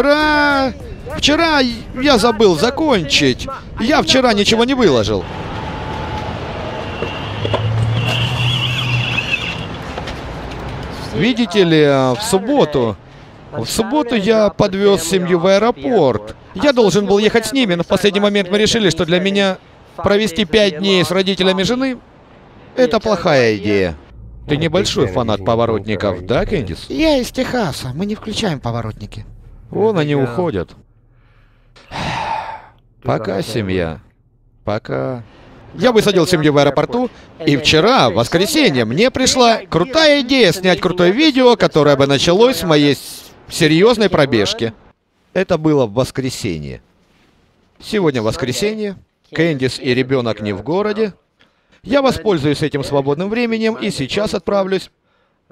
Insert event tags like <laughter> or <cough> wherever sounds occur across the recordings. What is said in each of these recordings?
Вчера... Вчера я забыл закончить. Я вчера ничего не выложил. Видите ли, в субботу... В субботу я подвез семью в аэропорт. Я должен был ехать с ними, но в последний момент мы решили, что для меня провести пять дней с родителями жены — это плохая идея. Ты небольшой фанат поворотников, да, Кэндис? Я из Техаса, мы не включаем поворотники. Вон они уходят. Пока, семья. Пока. Я высадил семью в аэропорту, и вчера, в воскресенье, мне пришла крутая идея снять крутое видео, которое бы началось с моей серьезной пробежки. Это было в воскресенье. Сегодня воскресенье, Кэндис и ребенок не в городе. Я воспользуюсь этим свободным временем и сейчас отправлюсь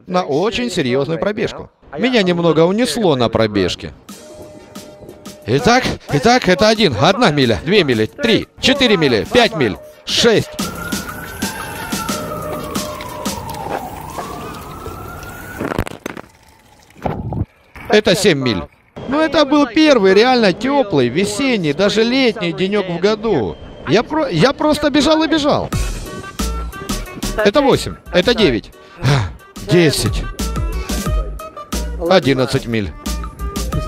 на очень серьезную пробежку. Меня немного унесло на пробежке. Итак, итак, это один, одна миля, две мили, три, четыре мили, пять миль, шесть. Это семь миль. Но это был первый реально теплый, весенний, даже летний денек в году. Я, про... я просто бежал и бежал. Это 8. Это 9. 10. 11 миль.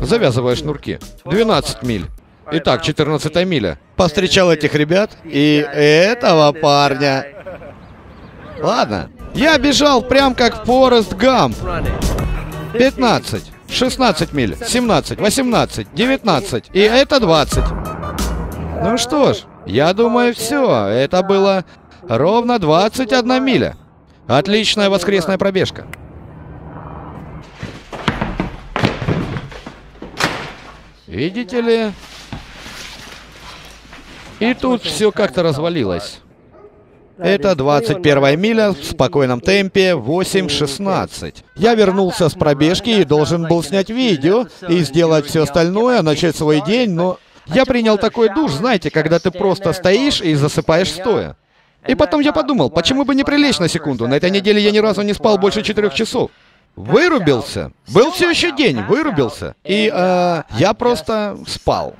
Завязывая шнурки. 12 миль. Итак, 14 миля. Повстречал этих ребят и этого парня. Ладно. Я бежал прям как Форест Гамп. 15, 16 миль, 17, 18, 19 и это 20. Ну что ж, я думаю, все. Это было ровно 21 миля. Отличная воскресная пробежка. Видите ли? И тут все как-то развалилось. Это 21 миля в спокойном темпе 8.16. Я вернулся с пробежки и должен был снять видео и сделать все остальное, начать свой день, но я принял такой душ, знаете, когда ты просто стоишь и засыпаешь стоя. И потом я подумал, почему бы не прилечь на секунду? На этой неделе я ни разу не спал больше четырех часов. Вырубился. Был все еще день, вырубился. И э, я просто спал.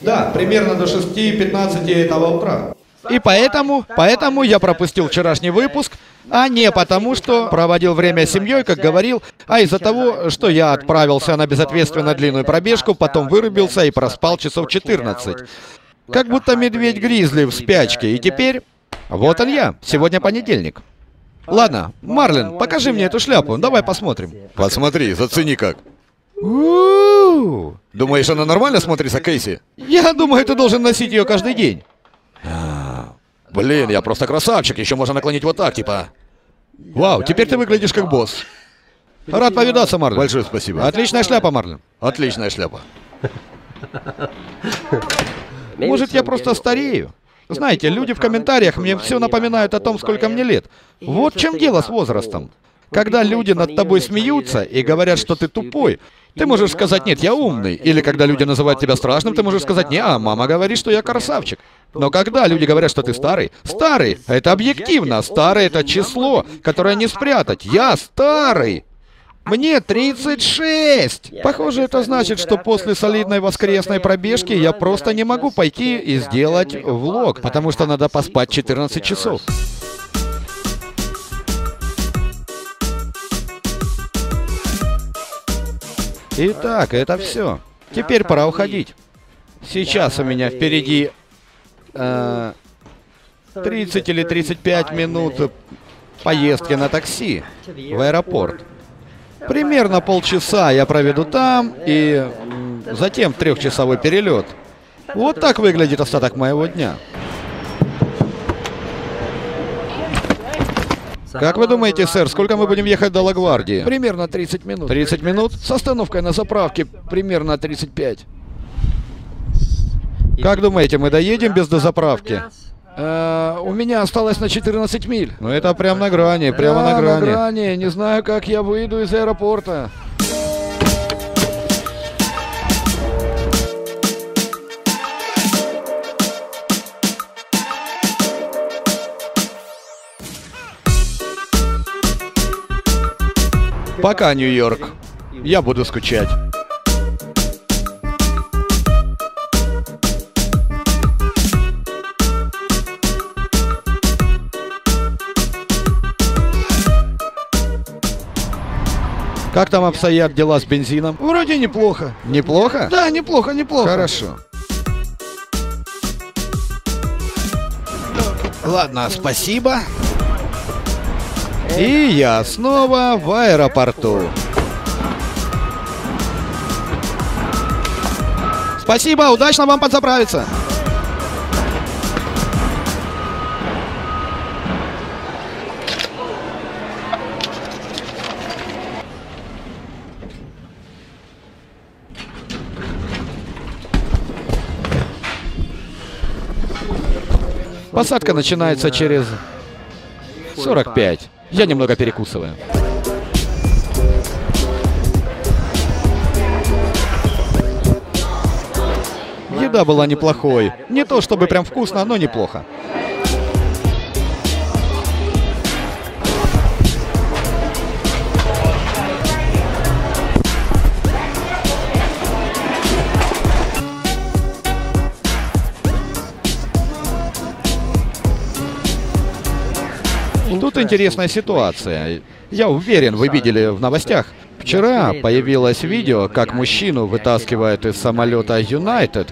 Да, примерно до 6.15 этого утра. И поэтому, поэтому я пропустил вчерашний выпуск, а не потому, что проводил время с семьей, как говорил, а из-за того, что я отправился на безответственно длинную пробежку, потом вырубился и проспал часов 14. Как будто медведь-гризли в спячке, и теперь... Вот он я, сегодня понедельник. Ладно, Марлин, покажи мне эту шляпу, давай посмотрим. Посмотри, зацени как. У-у-у. Думаешь, она нормально смотрится, Кейси? Я думаю, ты должен носить ее каждый день. Блин, я просто красавчик, еще можно наклонить вот так, типа. Вау, теперь ты выглядишь как босс. Рад повидаться, Марлин. Большое спасибо. Отличная шляпа, Марлин. Отличная шляпа. Может, я просто старею? Знаете, люди в комментариях мне все напоминают о том, сколько мне лет. Вот в чем дело с возрастом. Когда люди над тобой смеются и говорят, что ты тупой, ты можешь сказать «нет, я умный». Или когда люди называют тебя страшным, ты можешь сказать «не, а мама говорит, что я красавчик». Но когда люди говорят, что ты старый, старый, это объективно, старый это число, которое не спрятать. Я старый. Мне 36! Похоже, это значит, что после солидной воскресной пробежки я просто не могу пойти и сделать влог, потому что надо поспать 14 часов. Итак, это все. Теперь пора уходить. Сейчас у меня впереди э, 30 или 35 минут поездки на такси в аэропорт. Примерно полчаса я проведу там и затем трехчасовой перелет. Вот так выглядит остаток моего дня. Как вы думаете, сэр, сколько мы будем ехать до Лагвардии? Примерно 30 минут. 30 минут? С остановкой на заправке примерно 35. Как думаете, мы доедем без дозаправки? Э, у меня осталось на 14 миль. Ну это прям на грани, прямо на грани. на грани. Не знаю, как я выйду из аэропорта. Пока, Нью-Йорк. Я буду скучать. Как там обстоят дела с бензином? Вроде неплохо. Неплохо? Да, неплохо, неплохо. Хорошо. Ладно, спасибо. И я снова в аэропорту. Спасибо, удачно вам подзаправиться. Посадка начинается через 45. Я немного перекусываю. Еда была неплохой. Не то чтобы прям вкусно, но неплохо. Тут интересная ситуация. Я уверен, вы видели в новостях. Вчера появилось видео, как мужчину вытаскивают из самолета United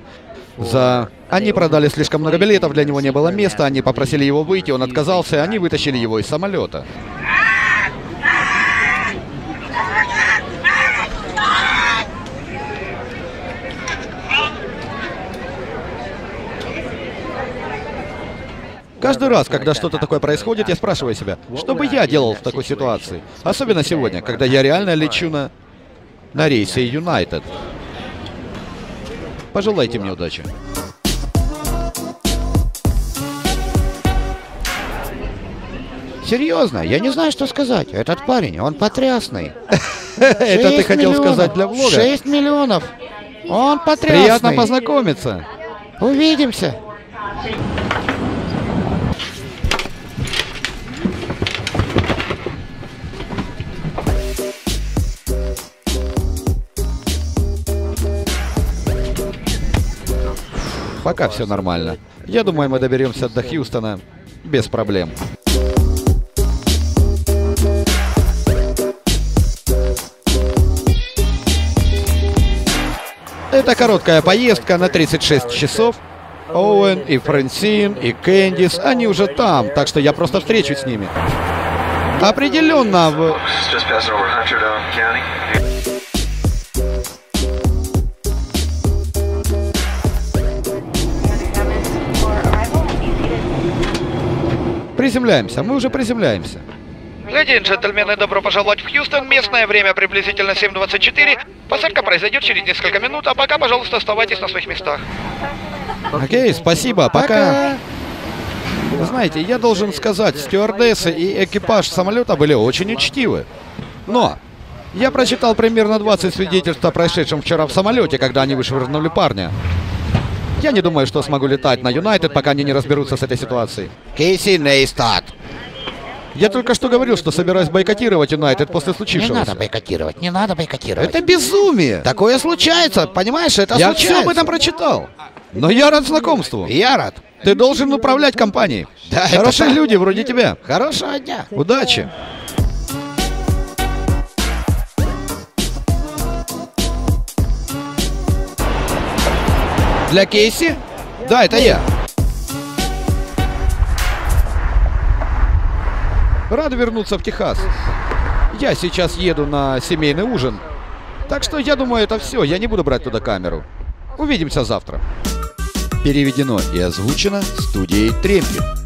за... Они продали слишком много билетов, для него не было места, они попросили его выйти, он отказался, они вытащили его из самолета. Каждый раз, когда что-то такое происходит, я спрашиваю себя, что бы я делал в такой ситуации? Особенно сегодня, когда я реально лечу на, на рейсе United. Пожелайте мне удачи. Серьезно, я не знаю, что сказать. Этот парень, он потрясный. <laughs> Это ты хотел сказать для влога? 6 миллионов. Он потрясный. Приятно познакомиться. Увидимся. Пока все нормально. Я думаю, мы доберемся до Хьюстона без проблем. Это короткая поездка на 36 часов. Оуэн и Франсин и Кэндис, они уже там, так что я просто встречусь с ними. Определенно, в... приземляемся, мы уже приземляемся. Леди и джентльмены, добро пожаловать в Хьюстон. Местное время приблизительно 7.24. Посадка произойдет через несколько минут, а пока, пожалуйста, оставайтесь на своих местах. Окей, спасибо, пока. Вы Знаете, я должен сказать, стюардессы и экипаж самолета были очень учтивы. Но я прочитал примерно 20 свидетельств о происшедшем вчера в самолете, когда они вышвырнули парня. Я не думаю, что смогу летать на Юнайтед, пока они не разберутся с этой ситуацией. Кейси Нейстат. Я только что говорил, что собираюсь бойкотировать Юнайтед после Не случившегося. надо бойкотировать, не надо бойкотировать. Это безумие! Такое случается, понимаешь? Это я случается. все об этом прочитал. Но я рад знакомству. Я рад. Ты должен управлять компанией. Да, Хорошие так. люди вроде тебя. Хорошего дня. Удачи. Для Кейси? Да, это я. Рад вернуться в Техас. Я сейчас еду на семейный ужин. Так что я думаю, это все. Я не буду брать туда камеру. Увидимся завтра. Переведено и озвучено студией Тремпель.